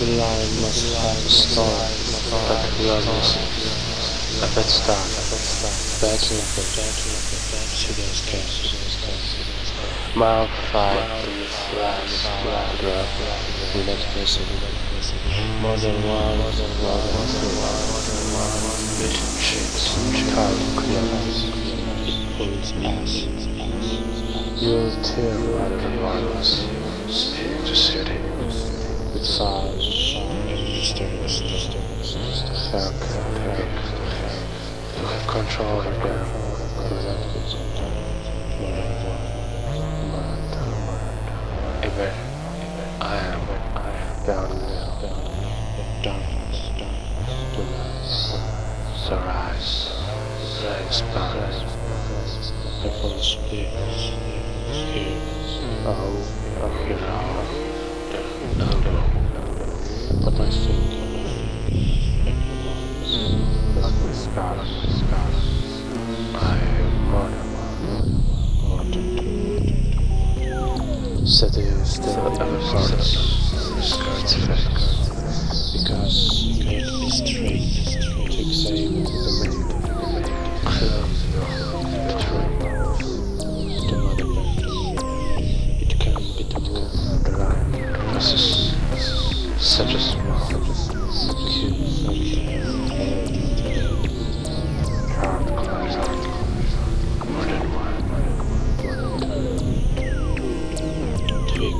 The lion must have story, but others a bad start, bad input to those games. Mouth fight in the flash, drop, without missing. More than one, more than two, bit chicks, child clothes, it pulls ass. You'll tear out of the violence, speak to city, you have control of them, I am, I down there, darkness, darkness, sunrise, and for the splits, here, oh, oh, you. know, you still ever parts, it straight, to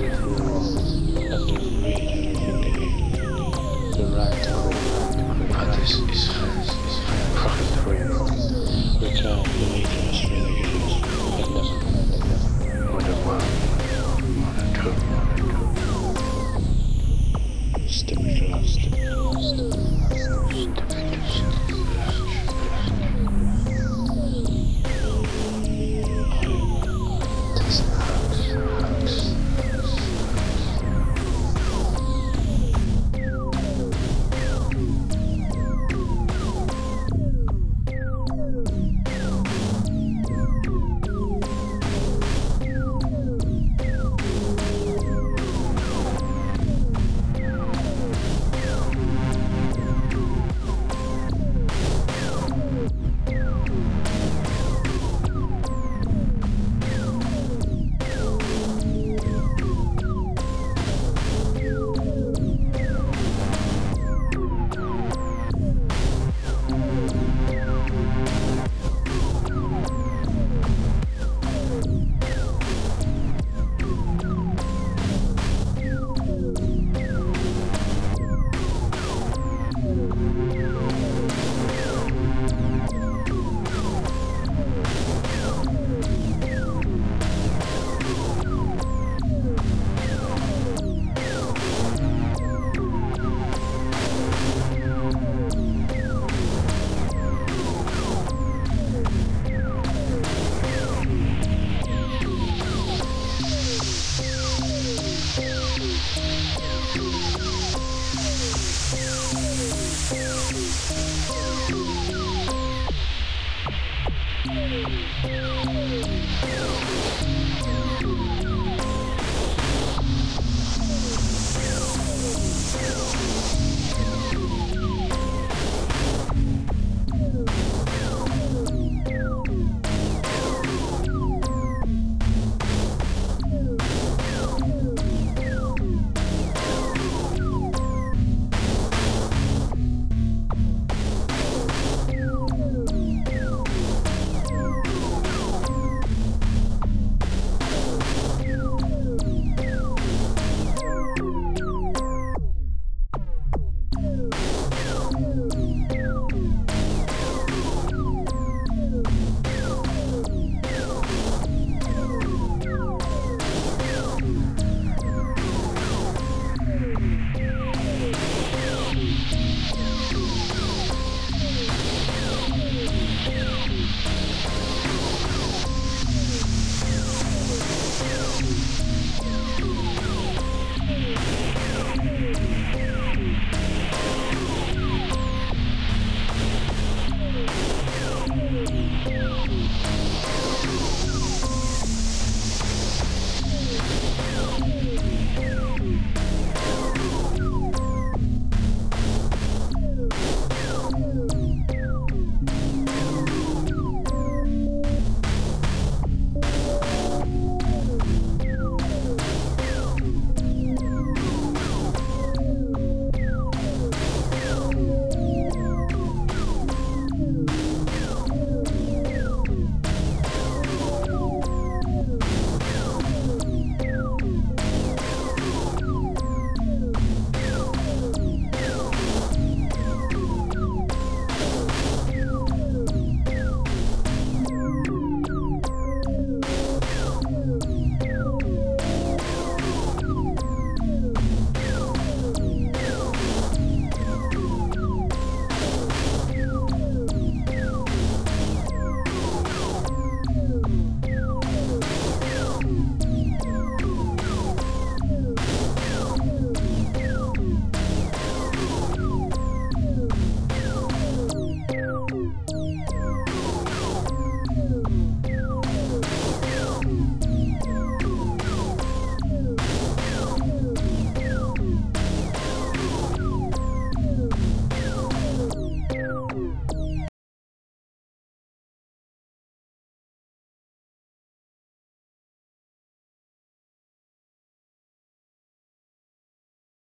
the right but this is